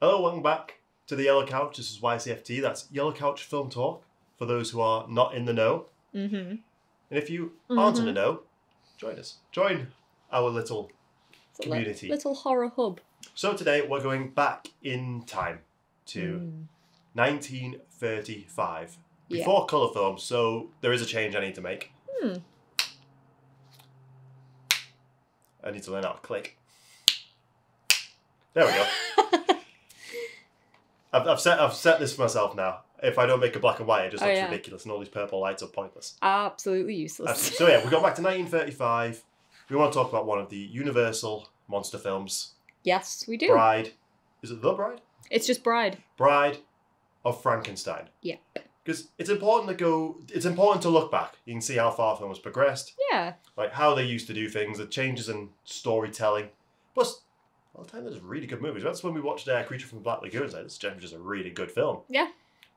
Hello, welcome back to the Yellow Couch. This is YCFT. That's Yellow Couch Film Talk for those who are not in the know. Mm-hmm. And if you aren't in the know, join us. Join our little It's a li- Community. little horror hub. So today we're going back in time to Mm. 1935. Yeah. Before colour films, so there is a change I need to make. Hmm. I need to learn how to click. There we go. I've, I've set I've set this for myself now. If I don't make it black and white, it just Oh, looks yeah. ridiculous, and all these purple lights are pointless. Absolutely useless. so yeah, we got back to 1935. We want to talk about one of the Universal monster films, yes, we do. Bride. Is it The Bride? It's just Bride. Bride of Frankenstein. Yeah. Because it's important to go. It's important to look back. You can see how far films progressed, Yeah. like how they used to do things, the changes in storytelling. Plus, all the time there's really good movies. That's when we watched uh, Creature from the Black Lagoon. Like, this is just a really good film. Yeah.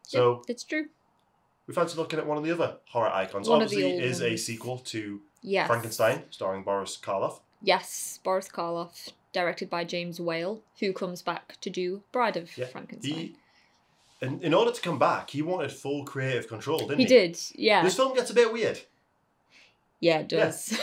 So Yep, it's true. we fancy looking at one of the other horror icons. One of the Obviously, is a sequel to Yes. Frankenstein, starring Boris Karloff. Yes, Boris Karloff, directed by James Whale, who comes back to do Bride of Yeah, Frankenstein. He, in, in order to come back, he wanted full creative control, didn't He he? did, yeah. This film gets a bit weird, yeah, it does.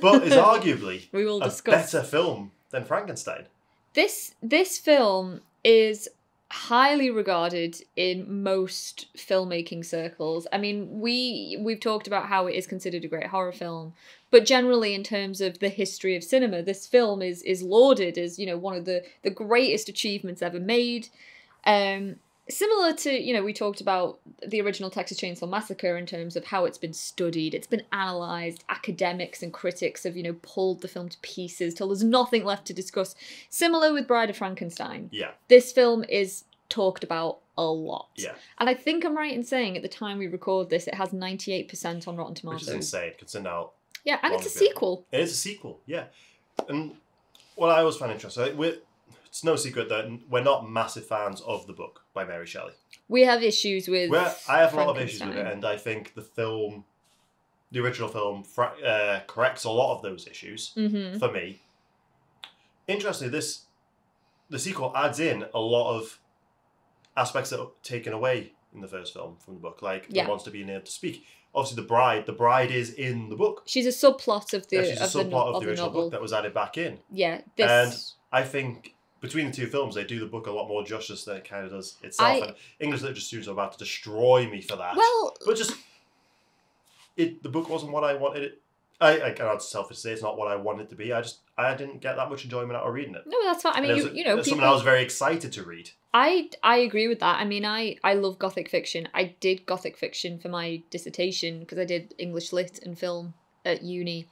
but it's arguably we will a discuss. better film than Frankenstein. This this film is highly regarded in most filmmaking circles. I mean, we we've talked about how it is considered a great horror film, but generally in terms of the history of cinema, this film is is lauded as, you know, one of the the greatest achievements ever made. Um similar to, you know, we talked about the original Texas Chainsaw Massacre in terms of how it's been studied, it's been analyzed, academics and critics have, you know, pulled the film to pieces till there's nothing left to discuss. Similar with Bride of Frankenstein. Yeah, This film is talked about a lot. yeah, And I think I'm right in saying at the time we record this, it has 98% on Rotten tomatoes which is insane considering how Yeah, and it's a sequel. it is a sequel. Yeah, and what I always find interesting, like, we're, it's no secret that we're not massive fans of the book by Mary Shelley. We have issues with. Where I have a lot of issues with it, and I think the film, the original film, fra- uh, corrects a lot of those issues. hmm for me. Interestingly, this the sequel adds in a lot of aspects that are taken away in the first film from the book, like Yeah. the monster being able to speak. Obviously, the bride, the bride is in the book. She's a subplot of the, Yeah, she's a of, the, subplot no- of of the the original novel. book that was added back in. Yeah, this. And I think between the two films, they do the book a lot more justice than it kind of does itself. I- and English literature students are about to destroy me for that. well, but just it, the book wasn't what I wanted it. I, I cannot selfish say it's not what I wanted it to be. I just I didn't get that much enjoyment out of reading it. no, that's fine. I mean, you, was- you know, people. something I was very excited to read. I I agree with that. I mean, I I love gothic fiction. I did gothic fiction for my dissertation because I did English lit and film at uni.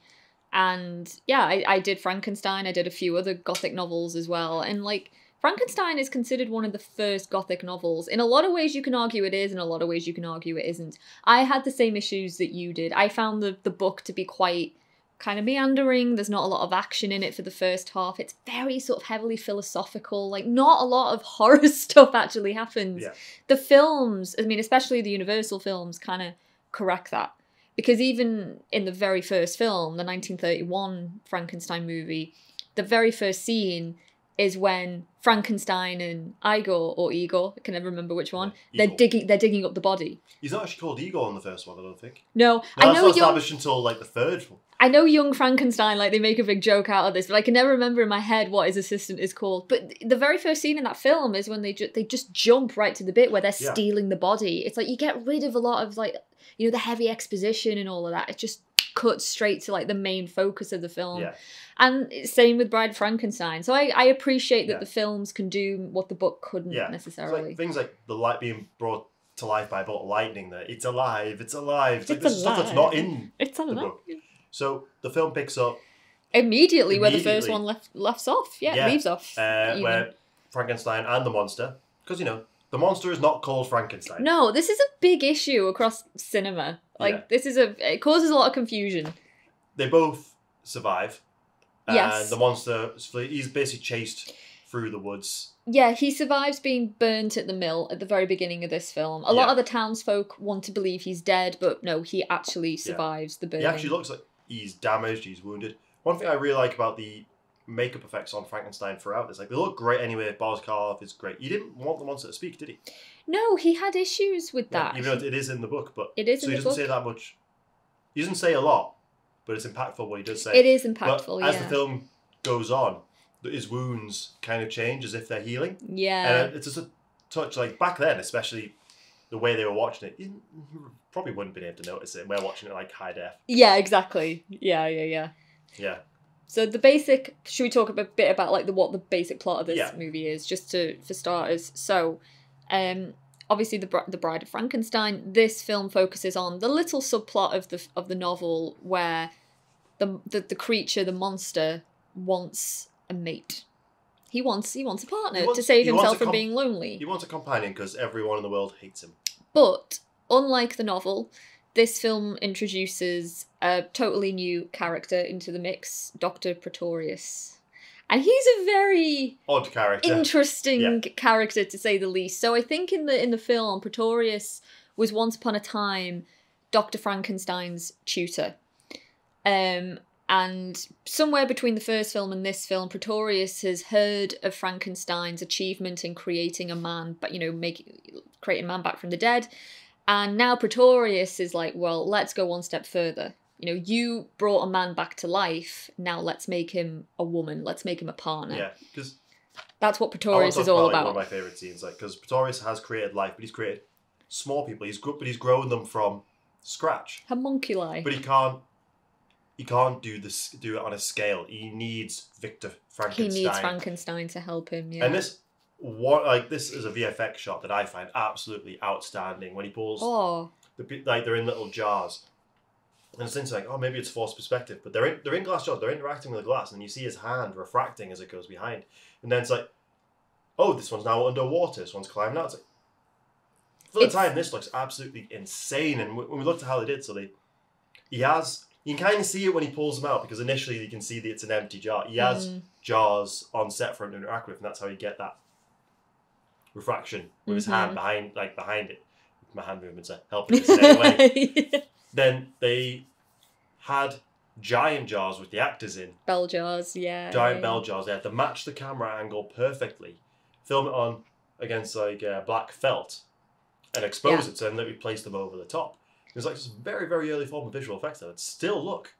And yeah, I, I did Frankenstein. I did a few other gothic novels as well. And like Frankenstein is considered one of the first gothic novels. In a lot of ways you can argue it is, in a lot of ways you can argue it isn't. I had the same issues that you did. I found the the book to be quite kind of meandering. There's not a lot of action in it for the first half. It's very sort of heavily philosophical. Like not a lot of horror stuff actually happens. Yeah. The films, I mean, especially the Universal films, kind of correct that. Because even in the very first film, the 1931 Frankenstein movie, the very first scene is when Frankenstein and Igor or Igor, I can never remember which one, Yeah, they're digging they're digging up the body. He's not actually called Igor in the first one, I don't think. No, No, I that's know not young established until like the third one. I know young Frankenstein, like they make a big joke out of this, but I can never remember in my head what his assistant is called. But the very first scene in that film is when they ju- they just jump right to the bit where they're Yeah. stealing the body. It's like you get rid of a lot of like you know the heavy exposition and all of that. It just cuts straight to like the main focus of the film. Yeah. And same with Bride Frankenstein. So I, I appreciate that Yeah. the films can do what the book couldn't Yeah. Necessarily. like things like the light being brought to life by a bolt of lightning. That it's alive, it's alive. It's, like It's this is stuff that's not alive. in. it's the book. So the film picks up immediately where the first one left left off. Yeah, Yeah. leaves off. uh, where Frankenstein and the monster, because you know the monster is not called Frankenstein. No, this is a big issue across cinema. Like Yeah. this is a it causes a lot of confusion. They both survive. Yes. And the monster, is he's basically chased through the woods. Yeah, he survives being burnt at the mill at the very beginning of this film. A lot of the townsfolk want to believe he's dead, but no, he actually survives the burning. He actually looks like he's damaged, he's wounded. One thing I really like about the makeup effects on Frankenstein throughout this. Like they look great anyway. Boris Karloff is great. You didn't want the monster to speak, did he? No, he had issues with that. Even though it is in the book, but It is so he doesn't book. say that much. He doesn't say a lot, but it's impactful what he does say. It is But impactful, as yeah. the film goes on, his wounds kind of change as if they're healing, yeah. and uh, it's just a touch. Like back then, especially the way they were watching it, you, you probably wouldn't have been able to notice it. We're watching it like high def. yeah, exactly. Yeah, yeah, yeah. Yeah, So the basic should we talk a bit about like the what the basic plot of this Yeah. movie is just to for starters. So um obviously the the Bride of Frankenstein this film focuses on the little subplot of the of the novel where the the, the creature the monster wants a mate. He wants he wants a partner wants- to save himself from being lonely. he wants a companion because everyone in the world hates him. But unlike the novel, this film introduces a totally new character into the mix, Dr. Pretorius. And he's a very Odd character. interesting Yeah. character to say the least. So I think in the in the film Pretorius was once upon a time Dr. Frankenstein's tutor. Um and somewhere between the first film and this film Pretorius has heard of Frankenstein's achievement in creating a man but you know making creating a man back from the dead and now Pretorius is like well let's go one step further you know you brought a man back to life now let's make him a woman let's make him a partner yeah, because that's what Pretorius is all about, like, one of my favorite scenes, like because Pretorius has created life, but he's created small people. He's but he's grown them from scratch. Homunculi. But he can't. He can't do this. Do it on a scale. He needs Victor Frankenstein. He needs Frankenstein to help him. Yeah. And this, what like this is a VFX shot that I find absolutely outstanding. When he pulls oh, the like they're in little jars, and it's things like oh maybe it's forced perspective, but they're in they're in glass jars. They're interacting with the glass, and you see his hand refracting as it goes behind, and then it's like, oh this one's now underwater. This one's climbing out. It's like, for the It's- time, this looks absolutely insane. And when we looked at how they did, so they he has. You can kind of see it when he pulls them out because initially you can see that it's an empty jar. He has mm, jars on set for him to interact with, and that's how you get that refraction with his hand Mhm. behind, like behind it. My hand movements are helping me stay away. Then they had giant jars with the actors in, bell jars. Yeah. giant bell jars. They had to match the camera angle perfectly, film it on against like uh, black felt, and expose it, so then we place them over the top. It was like this very, very early form of visual effects that would still look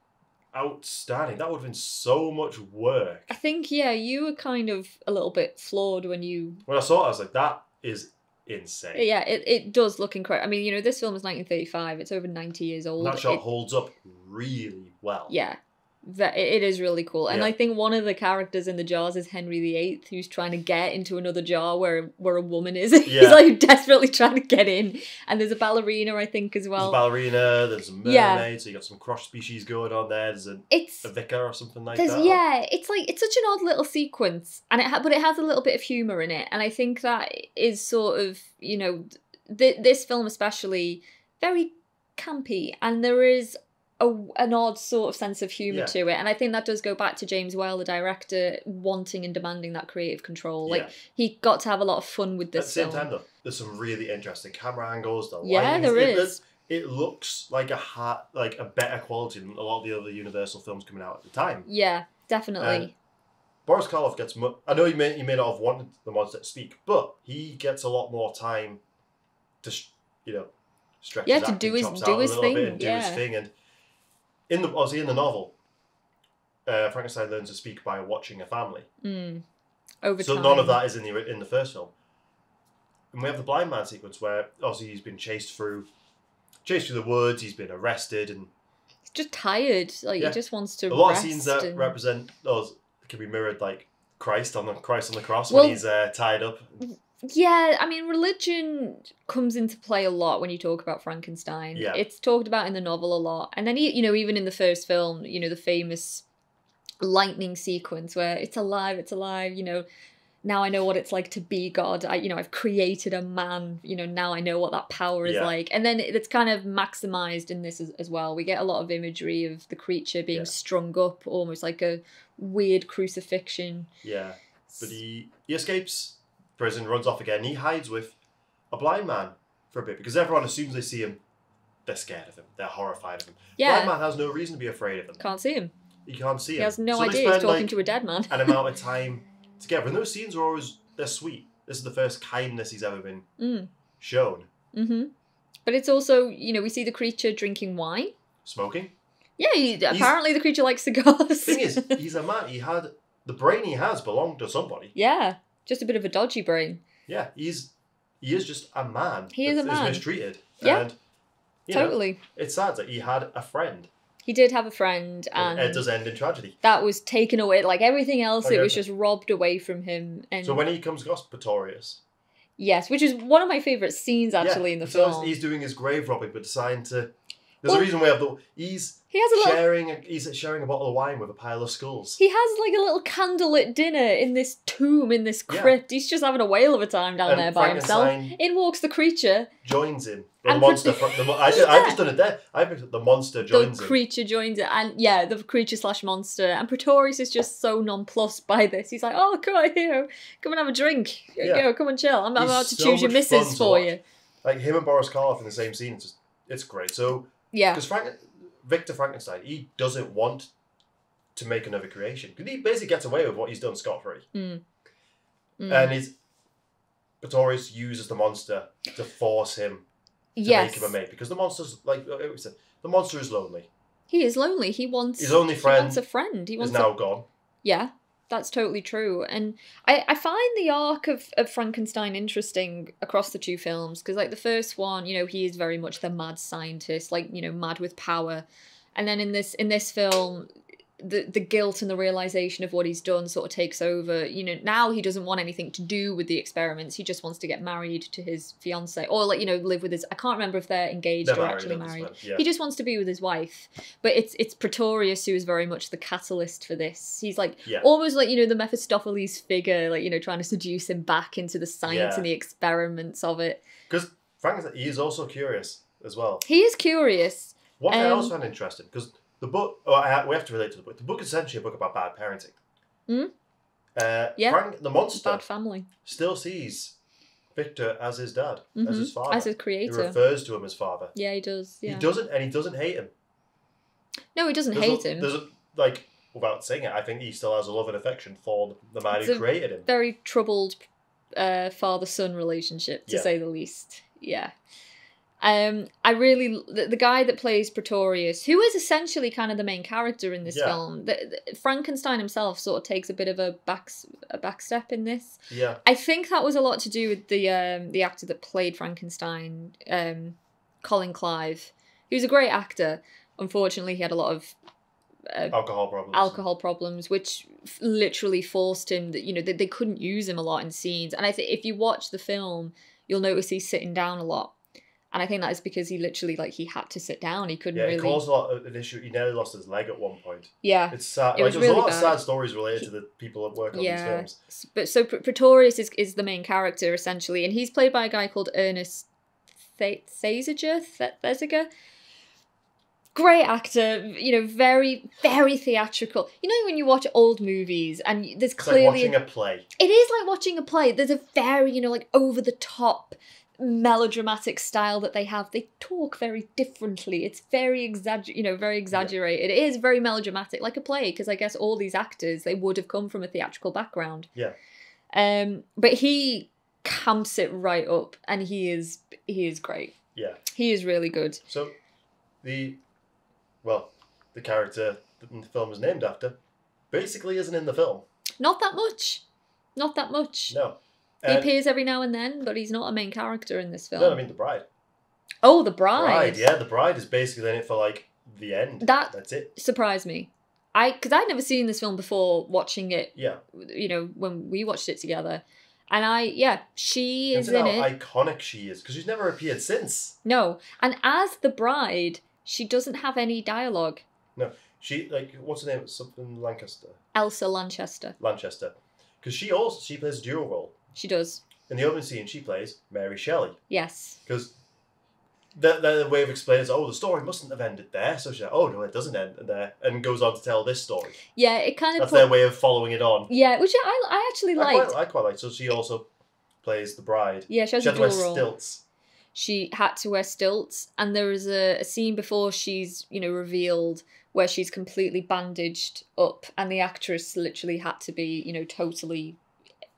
outstanding. That would have been so much work. I think yeah, you were kind of a little bit floored when you. When I saw it, I was like, that is insane. Yeah, it, it does look incredible. I mean, you know, this film is 1935. It's over 90 years old. that shot It- holds up really well. yeah. Ve- It is really cool, and Yeah. I think one of the characters in the jars is Henry VIII, who's trying to get into another jar where where a woman is. He's like desperately trying to get in, and there's a ballerina, I think, as There's well. a ballerina, there's a mermaid, Yeah. so you got some cross species going on there. There's a, it's a vicar or something like that. yeah, it's like it's such an odd little sequence, and it ha- but it has a little bit of humor in it, and I think that is sort of you know th- this film especially very campy, and there is a an odd sort of sense of humor Yeah. to it, and I think that does go back to James Whale, the director, wanting and demanding that creative control. Like Yeah. he got to have a lot of fun with this At the same film. time, though, there's some really interesting camera angles. The Yeah, lighting there it, is. It looks like a ha- like a better quality than a lot of the other Universal films coming out at the time. Yeah, definitely. Boris Karloff gets. Mu- I know he may he may not have wanted the monster to speak, but he gets a lot more time to, sh- you know, stretch. Yeah, his to acting do his- do his thing, do his thing. And in the obviously in the novel, uh, Frankenstein learns to speak by watching a family. mm. Over So time. none of that is in the in the first film. And we have the blind man sequence where obviously he's been chased through, chased through the woods. He's been arrested, and He's just tired. Like Yeah. he just wants to. a lot of scenes that and... represent those can be mirrored like Christ on the Christ on the cross Well- when he's uh, tied up. Yeah, I mean, religion comes into play a lot when you talk about Frankenstein. Yeah. It's talked about in the novel a lot. And then, you know, even in the first film, you know, the famous lightning sequence where it's alive, it's alive, you know, now I know what it's like to be God. I, you know, I've created a man, you know, now I know what that power is Yeah. like. And then it's kind of maximized in this as, as well. We get a lot of imagery of the creature being Yeah. strung up, almost like a weird crucifixion. Yeah, but he he escapes prison, runs off again. He hides with a blind man for a bit because everyone assumes they see him, they're scared of him, they're horrified of him. yeah, Blind man has no reason to be afraid of him. can't see him. he can't see him. He has no So idea he's talking like, to a dead man. an amount of time together. And those scenes are always they're sweet. This is the first kindness he's ever been Mm. shown. hmm But it's also, you know, we see the creature drinking wine. Smoking. Yeah, he, apparently the creature likes cigars. Thing is, he's a man. He had the brain he has belonged to somebody. yeah, just a bit of a dodgy brain. Yeah, he's he is just a man. He is a man. mistreated. Yeah. And, you know, Totally. it's sad that he had a friend. He did have a friend, And it does end in tragedy. that was taken away. Like everything else, Like it was just robbed away from him. And So when he comes across Pretorius, yes, which is one of my favorite scenes actually yeah, in the Pretorius, film. he's doing his grave robbing, but deciding to. There's Well- a reason we have the. He's He has a little. sharing. A, he's sharing a bottle of wine with a pile of skulls. He has like a little candlelit dinner in this tomb in this Yeah. crypt. He's just having a whale of a time down And there by himself. In walks the creature. joins him. Well, And the monster. Fr- the, I I've just done it there. I the monster joins the him. creature joins it, and yeah, the creature slash monster. And Pretorius is just so nonplussed by this. He's like, "Oh, come on, know, come and have a drink. Yeah. Go, come and chill. I'm, I'm about to so choose your missus for watch. you." Like him and Boris Karloff in the same scene. It's just, it's great. So Yeah, because Frank, Victor Frankenstein, he doesn't want to make another creation because he basically gets away with what he's done scot free, Mm. Mm. and he's Pretorius uses the monster to force him to yes, make him a mate because the monster's like said, the monster is lonely. he is lonely. He wants His only He friend wants a friend. He Is wants a now gone. Yeah, that's totally true. And I, I find the arc of, of Frankenstein interesting across the two films because, like, the first one, you know, he is very much the mad scientist, like, you know, mad with power. And then in this in this film, the the guilt and the realization of what he's done sort of takes over. You know, now he doesn't want anything to do with the experiments. He just wants to get married to his fiance or like you know live with his. I can't remember if they're engaged They're or married actually married. Yeah. He just wants to be with his wife. But it's it's Pretorius who is very much the catalyst for this. He's like Yeah. almost like, you know, the Mephistopheles figure, like, you know, trying to seduce him back into the science Yeah. and the experiments of it. Because Frankenstein, he is also curious as well. He is curious. What I Um, also found interesting because the book, oh, I, we have to relate to the book. The book is essentially a book about bad parenting. Hmm? Uh, Yeah. Frank, the monster, Bad family. still sees Victor as his dad, as Mhm. his father. As his creator. he refers to him as father. yeah, he does. Yeah. He doesn't, and he doesn't hate him. No, he doesn't There's hate a, him. There's a, like, without saying it, I think he still has a love and affection for the man It's who a- created him. Very troubled uh, father son relationship, to Yeah. say the least. Yeah. Um, I really the, the guy that plays Pretorius, who is essentially kind of the main character in this Yeah. film. The, the- Frankenstein himself sort of takes a bit of a back a back step in this. Yeah, I think that was a lot to do with the um, the actor that played Frankenstein, um, Colin Clive. He was a great actor. Unfortunately, he had a lot of uh, alcohol problems. alcohol problems, which f- literally forced him that you know that they couldn't use him a lot in scenes. And I think if you watch the film, you'll notice he's sitting down a lot. And I think that is because he literally like he had to sit down. He couldn't Yeah, really. it caused a lot of an issue. He nearly lost his leg at one point. yeah, It's sad. It like, was there's a really lot of sad stories related to the people that work on these films. But so Pr- Pretorius is, is the main character essentially, and he's played by a guy called Ernest Th- Thesiger. Th- Thesiger. Great actor, you know, very very theatrical. You know when you watch old movies and there's It's like clearly watching a play. it is like watching a play. There's a very you know like over the top melodramatic style that they have. They talk very differently. It's very exagger, you know, very exaggerated. It is very melodramatic, like a play, because I guess all these actors they would have come from a theatrical background. Yeah. Um, but he camps it right up, and he is he is great. Yeah. He is really good. So, the, well, the character that the film is named after, basically isn't in the film. Not that much. Not that much. No. He And- appears every now and then, but he's not a main character in this film. no, I mean the bride. oh, the bride. Bride, yeah, the bride is basically in it for like the end. That- That's it. surprised me. I because I'd never seen this film before. Watching it, Yeah. you know, when we watched it together, and I yeah, she is Consider in how it. iconic she is because she's never appeared since. No, and as the bride, she doesn't have any dialogue. No. She like what's her name? Something Lancaster, Elsa Lanchester. Lanchester, because she also she plays a dual role. She does. In the opening scene, she plays Mary Shelley Yes. because the, the way of explaining is, oh, the story mustn't have ended there. So she's like, oh no, it doesn't end there, and goes on to tell this story. Yeah, it kind of That's put. their way of following it on. Yeah, which I I actually I quite, I quite like. So she also plays the bride. Yeah, she has She a had to wear dual role. stilts. she had to wear stilts and there was a, a scene before she's you know revealed where she's completely bandaged up, and the actress literally had to be, you know, totally.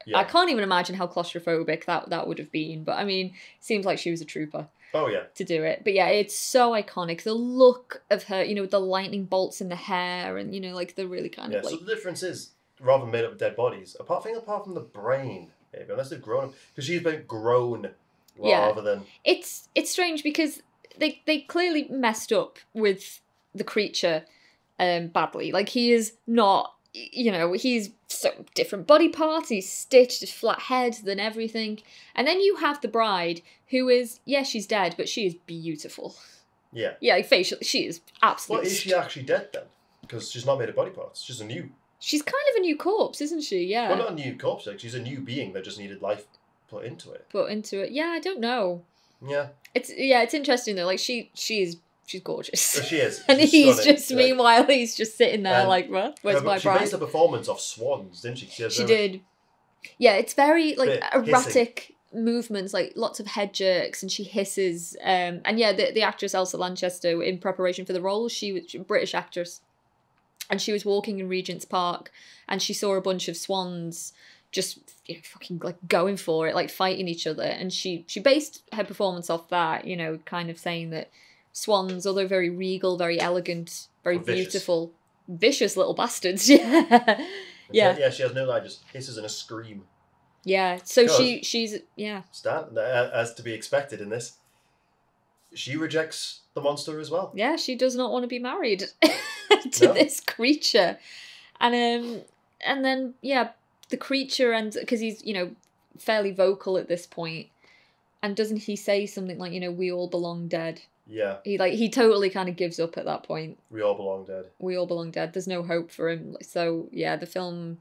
Yeah. I can't even imagine how claustrophobic that that would have been, but I mean, seems like she was a trooper Oh yeah. to do it. But yeah, it's so iconic. The look of her, you know, with the lightning bolts in the hair, and you know, like the really kind Yeah. of like So the difference is rather than made up of dead bodies, apart from apart from the brain, maybe unless they've grown because she's been grown Yeah. rather than it's it's strange because they they clearly messed up with the creature um badly like he is not you know he's so different body parts he's stitched his flat head than everything and then you have the bride who is yeah she's dead but she is beautiful yeah. yeah like facially she is absolutely. Well, is she actually dead then? Because she's not made of body parts. She's a new, she's kind of a new corpse isn't she yeah well, not a new corpse. Like she's a new being that just needed life put into it. put into it yeah i don't know Yeah, it's yeah it's interesting though like she she's she's gorgeous she is. and She's he's stunning. just meanwhile he's just sitting there And like what where's her- my she bride based her performance off swans, didn't she? She, has she did yeah it's very like Bit erratic movements like lots of head jerks and she hisses um and yeah the, the actress elsa lanchester in preparation for the role she was she was a british actress and she was walking in regent's park and she saw a bunch of swans just you know, fucking like going for it like fighting each other and she she based her performance off that you know kind of saying that swans although very regal very elegant very vicious. beautiful vicious little bastards yeah yeah Yeah, she has no lie, just hisses and a scream. Yeah. So Because- she she's yeah. Stan, uh, as to be expected in this, she rejects the monster as well. Yeah, she does not want to be married to No. this creature. And um and then yeah, the creature and because he's, you know, fairly vocal at this point and doesn't he say something like, you know, we all belong dead. Yeah, He like he totally kind of gives up at that point. we all belong dead. We all belong dead. There's no hope for him. So, yeah, the film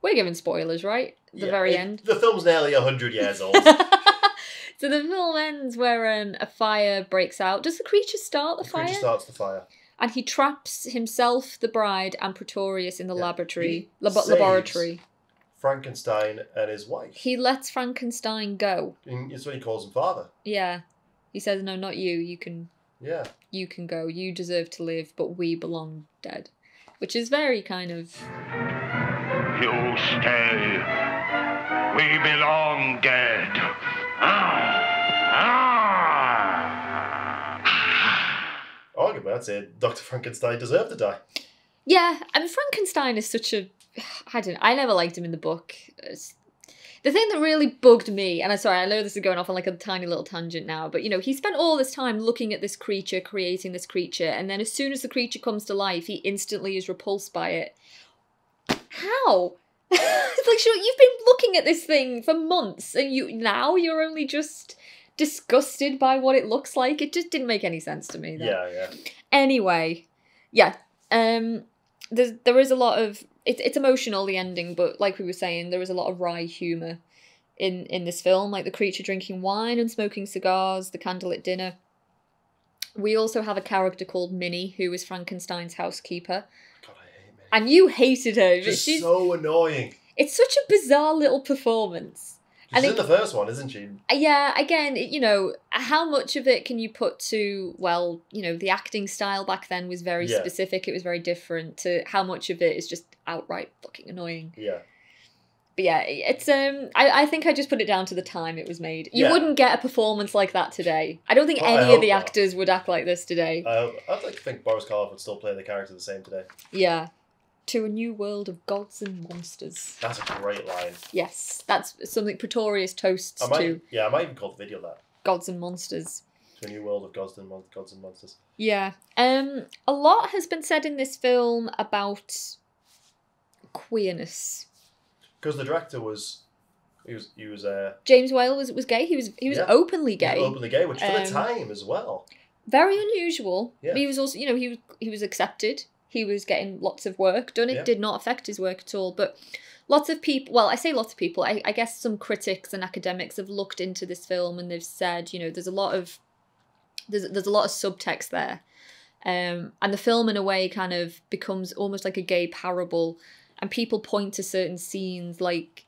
we're giving spoilers, right? The Yeah, very it- end. The film's nearly hundred years old. so the film ends where um, a fire breaks out. Does the creature start the, the fire? creature starts the fire. and he traps himself, the bride, and Pretorius in the Yeah. laboratory. He Lab- saves- laboratory. Frankenstein and his wife. He lets Frankenstein go. And It's when he calls him father. Yeah, he says, "No, not you. You can, Yeah, you can go. You deserve to live, but we belong dead." Which is very kind of You stay. We belong dead. Ah. arguably, I'd say Doctor Frankenstein deserved to die. yeah. I mean, Frankenstein is such a I don't. I never liked him in the book. It's- the thing that really bugged me, and I'm sorry, I know this is going off on like a tiny little tangent now, but you know, he spent all this time looking at this creature, creating this creature, and then as soon as the creature comes to life, he instantly is repulsed by it. How? it's like, sure, you've been looking at this thing for months, and you now you're only just disgusted by what it looks like. It just didn't make any sense to me. that. Yeah, yeah. Anyway, yeah. Um, there's there is a lot of it's it's emotional the ending, but like we were saying, there is a lot of wry humor in in this film, like the creature drinking wine and smoking cigars, the candlelit dinner. We also have a character called Minnie, who is Frankenstein's housekeeper, God, I hate Minnie. and you hated her. but She's she's so annoying. it's such a bizarre little performance. She's And in the first one, isn't she? Uh, yeah again you know how much of it can you put to well you know the acting style back then was very Yeah. specific it was very different to how much of it is just outright fucking annoying Yeah. but yeah it's um i, I think i just put it down to the time it was made you Yeah. wouldn't get a performance like that today i don't think Well, I any of hope the not. actors would act like this today Uh, I'd like to think Boris Karloff would still play the character the same today. yeah to a new world of gods and monsters That's a great line. yes that's something pretorius toasts I might, to yeah, I might even call the video that. gods and monsters To a new world of gods and, mon- gods and monsters. Yeah. Um a lot has been said in this film about queerness. Because the director was, he was, he was uh, James Whale was was gay. He was he was Yeah. openly he was gay. openly gay, which for the Um, time as well. Very unusual. Yeah. But he was also, you know, he was he was accepted. He was getting lots of work done. It Yeah. did not affect his work at all. But lots of people, well, I say lots of people. I, I guess some critics and academics have looked into this film and they've said, you know, there's a lot of there's there's a lot of subtext there. Um, and the film in a way kind of becomes almost like a gay parable and people point to certain scenes like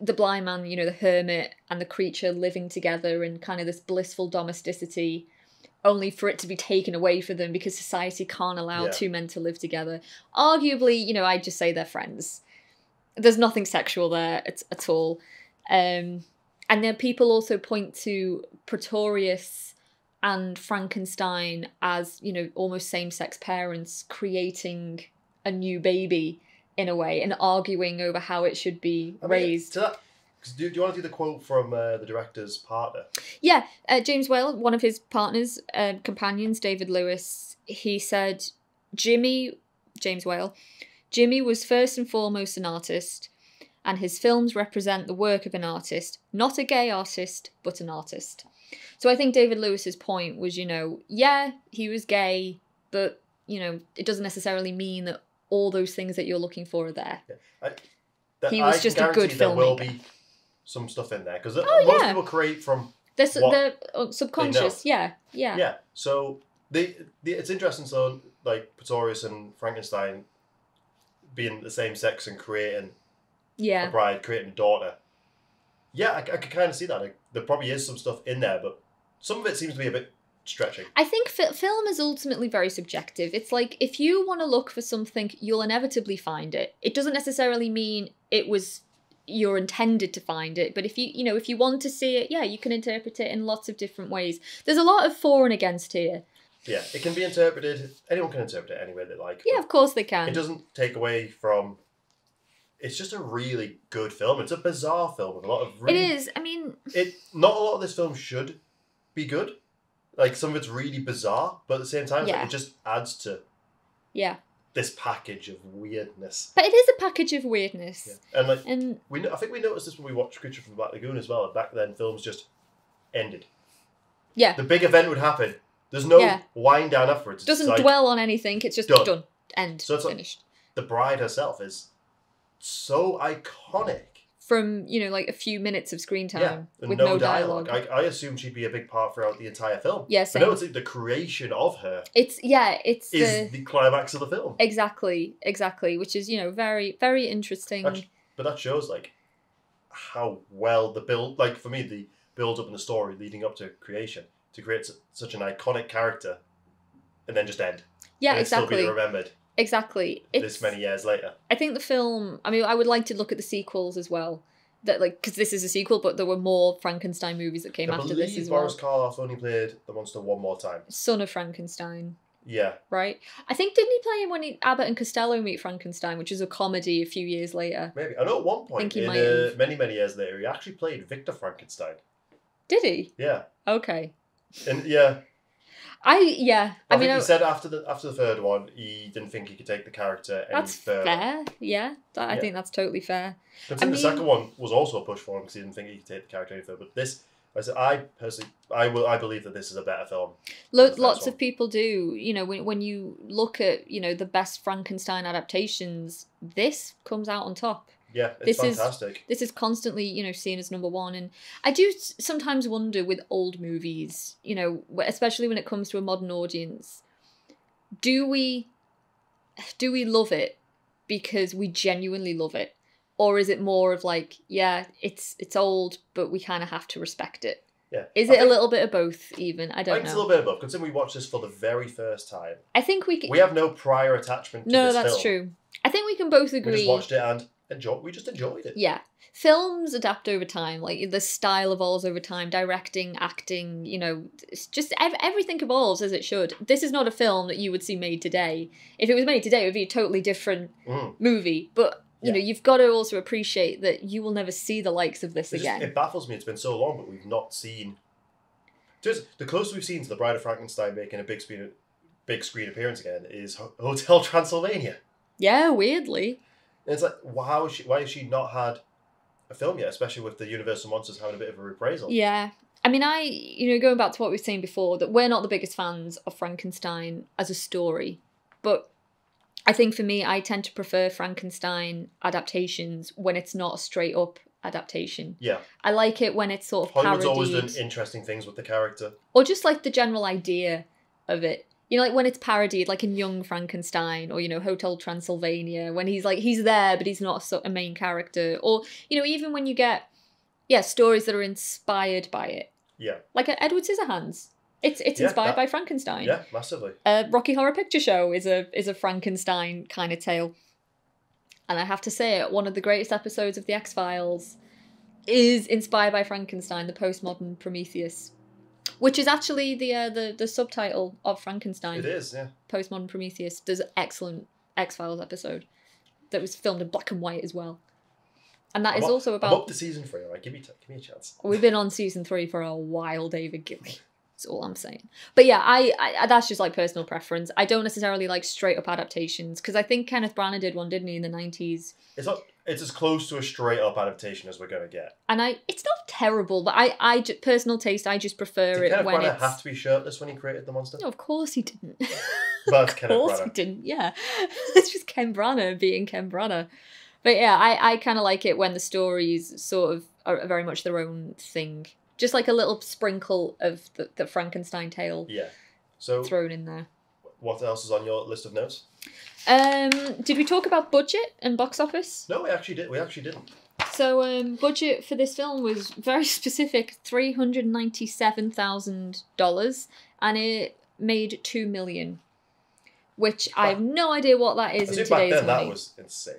the blind man you know the hermit and the creature living together in kind of this blissful domesticity only for it to be taken away from them because society can't allow Yeah. two men to live together. Arguably, you know, I'd just say they're friends. There's nothing sexual there at, at all. Um, and then people also point to Pretorius and Frankenstein as, you know, almost same sex parents creating a new baby in a way and arguing over how it should be I mean, raised. Do, do you want to do the quote from uh, the director's partner? Yeah, uh, James Whale, one of his partners, uh, companions, David Lewis, he said, Jimmy, James Whale, Jimmy was first and foremost an artist, and his films represent the work of an artist, not a gay artist, but an artist. So I think David Lewis's point was, you know, yeah, he was gay, but, you know, it doesn't necessarily mean that all those things that you're looking for are there. That He was I just a good guarantee There will filmmaker. be some stuff in there because Oh, most yeah. people create from They're, su- What they're uh, subconscious, yeah, yeah, yeah. So they, the it's interesting. So like Pretorius and Frankenstein being the same sex and creating yeah. a bride, creating a daughter. Yeah, I, I could kind of see that. Like, there probably is some stuff in there, but some of it seems to be a bit stretching. I think fi- film is ultimately very subjective. It's like if you want to look for something, you'll inevitably find it. It doesn't necessarily mean it was you're intended to find it, but if you you know if you want to see it, yeah, you can interpret it in lots of different ways. There's a lot of for and against here. Yeah, it can be interpreted. Anyone can interpret it any way they like. Yeah, of course they can. It doesn't take away from. It's just a really good film. It's a bizarre film with a lot of It really. is. I mean, It not a lot of this film should be good. Like some of it's really bizarre, but at the same time, it's like it just adds to yeah, this package of weirdness. but it is a package of weirdness. Yeah. And like And we, I think we noticed this when we watched Creature from the Black Lagoon as well. Back then, films just ended. yeah, The big event would happen. There's no Yeah. wind down afterwards. It's doesn't like dwell on anything. It's just Done. done. End. So it's like- finished. the bride herself is so iconic. From you know like a few minutes of screen time Yeah, with no, no, dialogue. dialogue. I, I assumed she'd be a big part throughout the entire film. Yeah, But same. no, it's like the creation of her It's yeah, it's is the the climax of the film. exactly, exactly, which is you know very very interesting. That's- But that shows like how well the build, like for me, the build up in the story leading up to creation to create such an iconic character, and then just end. yeah, and Still exactly, be remembered exactly. It's, this many years later. I think the film. I mean, I would like to look at the sequels as well. That like because this is a sequel, but there were more Frankenstein movies that came I after believe this as Boris well. Karloff only played the monster one more time. Son of Frankenstein, Yeah, right? I think didn't he play him when he, Abbott and Costello meet Frankenstein, which is a comedy a few years later? maybe. I know at one point, Think he in, might uh, many many years later, he actually played Victor Frankenstein. Did he? Yeah, Okay. and yeah, I yeah. I, I, mean, think I- he said after the after the third one, he didn't think he could take the character any that's further. fair. Yeah, that, I Yeah. think that's totally fair. I the mean- second one was also a push for him because he didn't think he could take the character any further. But this, I said, I personally, I will, I believe that this is a better film. Lo- lots one. of people do. You know, when when you look at you know the best Frankenstein adaptations, this comes out on top. Yeah, it's This is- fantastic. This is constantly you know seen as number one, and I do sometimes wonder with old movies, you know, especially when it comes to a modern audience, do we do we love it because we genuinely love it, or is it more of like yeah, it's it's old, but we kind of have to respect it? Yeah. Is I it a little bit of both? Even I I don't think it's a little bit of both. Considering we watched this for the very first time, I think we can. we have no prior attachment. to No, that's film. true. I think we can both agree. We just watched it and enjoy. We just enjoyed it. Yeah. Films adapt over time, like the style evolves over time, directing, acting, you know, it's just ev- everything evolves as it should. This is not a film that you would see made today. If it was made today, it would be a totally different Mm. movie. But, you Yeah. know, you've got to also appreciate that you will never see the likes of this It, just, again. it baffles me. It's been so long, but we've not seen. Just the closest we've seen to the Bride of Frankenstein making a big screen, big screen appearance again is Hotel Transylvania. yeah, weirdly. And it's like, why has she? Why has she not had a film yet? Especially with the Universal monsters having a bit of a reprisal. Yeah. I mean, I, you know, going back to what we were saying before, that we're not the biggest fans of Frankenstein as a story. But I think for me, I tend to prefer Frankenstein adaptations when it's not a straight up adaptation. Yeah. I like it when it's sort of Hollywood's parodied. always done interesting things with the character. or just like the general idea of it. You know, like when it's parodied, like in Young Frankenstein or, you know, Hotel Transylvania, when he's like, he's there, but he's not a, a main character. Or, you know, even when you get, yeah, stories that are inspired by it. Yeah. Like uh, Edward Scissorhands. It's it's Yeah, inspired that- by Frankenstein. Yeah, massively. uh, Rocky Horror Picture Show is a is a Frankenstein kind of tale, and I have to say it. One of the greatest episodes of the X Files is inspired by Frankenstein, the postmodern Prometheus, which is actually the uh, the the subtitle of Frankenstein. It is, yeah. Postmodern Prometheus. There's an excellent X Files episode that was filmed in black and white as well, and that is I'm up- also I'm about up to season three. All right, give me, t- give me a chance. We've been on season three for a while, David. Give me. That's all I'm saying. But yeah, I, I that's just like personal preference. I don't necessarily like straight up adaptations because I think Kenneth Branagh did one, didn't he, in the nineties? It's not. It's as close to a straight up adaptation as we're gonna get. And I, it's not terrible, but I, I personal taste, I just prefer Did it Kenneth when Branagh it's. have to be shirtless when he created the monster? No, of course he didn't. But of Kenneth course he didn't. Yeah, it's just Ken Branagh being Ken Branagh. But yeah, I, I kind of like it when the stories sort of are very much their own thing. Just like a little sprinkle of the, the Frankenstein tale Yeah. So, thrown in there. what else is on your list of notes? Um, did we talk about budget and box office? No, we actually did. We actually didn't. So, um, budget for this film was very specific three hundred ninety-seven thousand dollars, and it made two million, which I have no idea what that is I in think back today's then money. that was insane.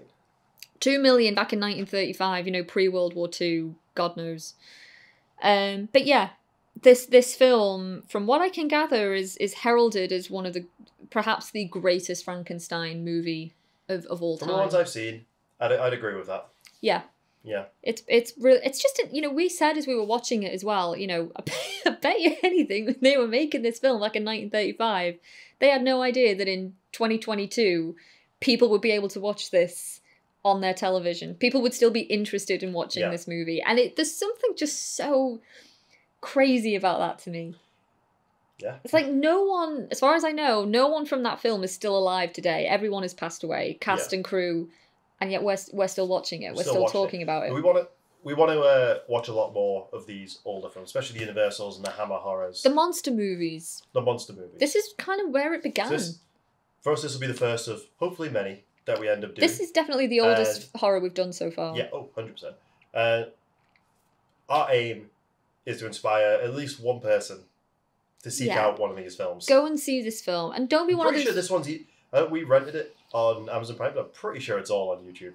Two million back in nineteen thirty-five. You know, pre World War Two. God knows. Um, but yeah, this this film, from what I can gather, is is heralded as one of the perhaps the greatest Frankenstein movie of, of all From time. the ones I've seen, I'd, I'd agree with that. Yeah. Yeah. It's it's really It's just you know we said as we were watching it as well. You know, I bet, I bet you anything when they were making this film like in 1935, they had no idea that in 2022 people would be able to watch this on their television. People would still be interested in watching Yeah. this movie, and it there's something just so crazy about that to me. Yeah. It's like no one, as far as I know, no one from that film is still alive today. Everyone has passed away, cast Yeah. and crew, and yet we're we're still watching it. We're still still, watching it. talking about it. We want to. We want to uh, watch a lot more of these older films, especially the Universals and the Hammer horrors, The monster movies. the monster movies. This is kind of where it began. So this, for us, this will be the first of hopefully many that we end up doing. This is definitely the oldest horror we've done so far. Yeah, oh, 100%. Uh, our aim is to inspire at least one person to seek Yeah. out one of these films. Go and see this film, and don't be I'm one of pretty those. sure this one's. e- Uh, we rented it on Amazon Prime, but I'm pretty sure it's all on YouTube.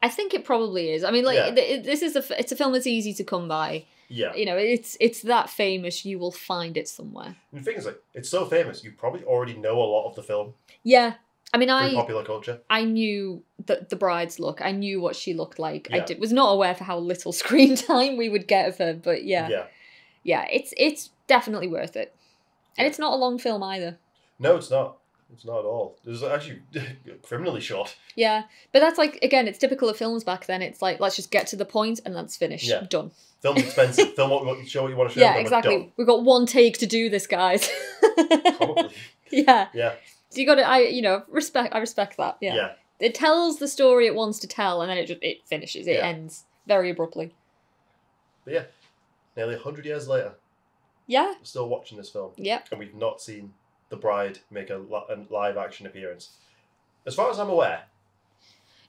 I think it probably is. I mean, like Yeah. th- this is a. f- It's a film that's easy to come by. Yeah. You know, it's it's that famous. You will find it somewhere. And the thing is, like, it's so famous, you probably already know a lot of the film Yeah. I mean, I popular culture. I knew the the bride's look. I knew what she looked like. I did, was not aware for how little screen time we would get of her, but yeah, Yeah. yeah, it's it's definitely worth it, and it's not a long film either. No, it's not. It's not at all. It was actually criminally short. Yeah, but that's like again, it's typical of films back then. It's like let's just get to the point and that's finished. Yeah. Done. Film's expensive. Film what, what, show what you want to show. yeah, exactly. We've got one take to do this, guys. Probably. yeah. Yeah. So you got to, I you know, respect. I respect that. Yeah. Yeah. It tells the story it wants to tell, and then it just it finishes. It Yeah. ends very abruptly. But yeah. Nearly 100 years later, Yeah. we're still watching this film. Yeah. and we've not seen the bride make a, a live action appearance. As far as I'm aware,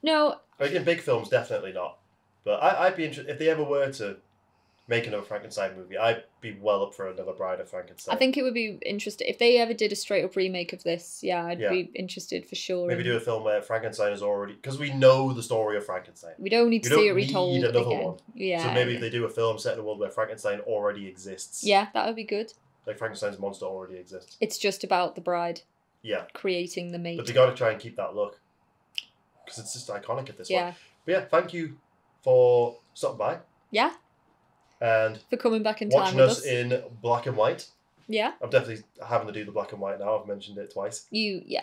No, again, big films definitely not. But I, I'd be interested if they ever were to make another Frankenstein movie. I'd be well up for another Bride of Frankenstein. I think it would be interesting if they ever did a straight up remake of this. Yeah, I'd Yeah. be interested for sure. maybe do a film where Frankenstein is already because we know the story of Frankenstein. We don't need to You see it retold need another again. one. Yeah. so maybe yeah. if they do a film set in a world where Frankenstein already exists, Yeah, that would be good. like Frankenstein's monster already exists. It's just about the bride Yeah, creating the mate. but they got to try and keep that look because it's just iconic at this point. yeah. But yeah, thank you for stopping by Yeah. And For coming back in time watching with us us. in black and white. yeah. I'm definitely having to do the black and white now. I've mentioned it twice. You yeah.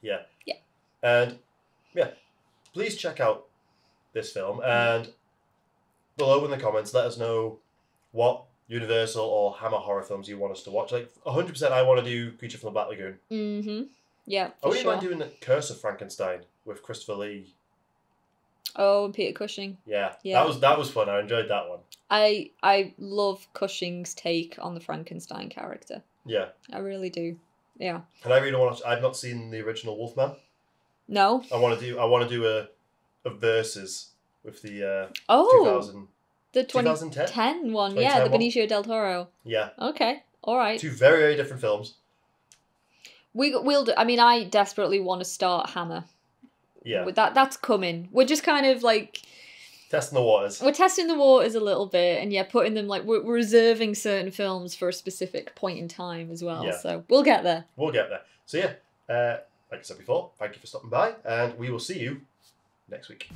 Yeah. Yeah. And yeah, please check out this film and below in the comments let us know what Universal or Hammer horror films you want us to watch. Like 100% I want to do Creature from the Black Lagoon. Mm-hmm. Yeah. I wouldn't sure. mind doing the Curse of Frankenstein with Christopher Lee. Oh, and Peter Cushing. Yeah. Yeah. That was that was fun. I enjoyed that one. I I love Cushing's take on the Frankenstein character. Yeah. I really do. Yeah. And I really want to I've not seen the original Wolfman. No. I want to do I want to do a a verses with the uh Oh, 2000 the 2010? 2010 one. Yeah, the 2010 one? Benicio del Toro. Yeah. Okay. All right. Two very very different films. We we'll. Do, I mean, I desperately want to start Hammer. Yeah, With that that's coming. We're just kind of like testing the waters. we're testing the waters a little bit, and yeah, putting them like we're, we're reserving certain films for a specific point in time as well. Yeah. So we'll get there. We'll get there. So yeah, uh, like I said before, thank you for stopping by, and we will see you next week.